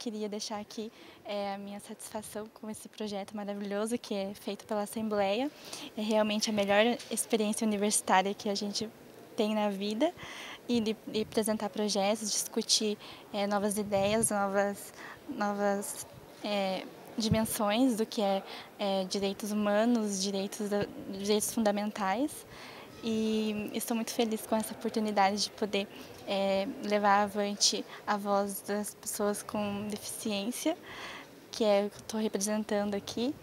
queria deixar aqui é, a minha satisfação com esse projeto maravilhoso que é feito pela Assembleia. É realmente a melhor experiência universitária que a gente tem na vida e de, apresentar projetos, discutir é, novas ideias, novas, novas é, dimensões do que é, é direitos humanos, direitos, direitos fundamentais. E estou muito feliz com essa oportunidade de poder é, levar avante a voz das pessoas com deficiência, que é o que estou representando aqui.